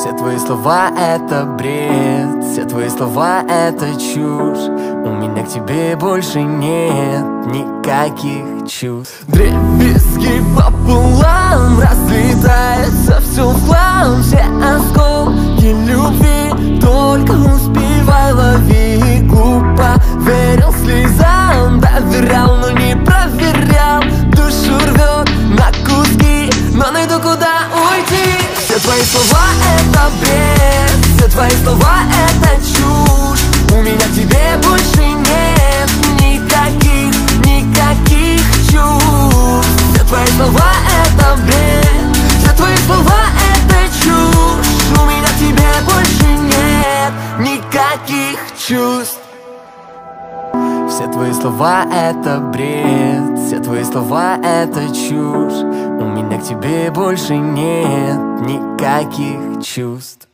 Все твои слова это бред Все твои слова это чушь. У меня к тебе больше нет никаких чувств. Дребезги пополам твои слова это бред. Все твои слова это чушь. У меня к тебе больше нет Никаких, никаких чувств. Все твои слова это бред. Все твои слова это чушь. У меня к тебе больше нет Никаких чувств. Все твои слова это бред. Все твои слова это чушь. У меня к тебе больше нет никаких чувств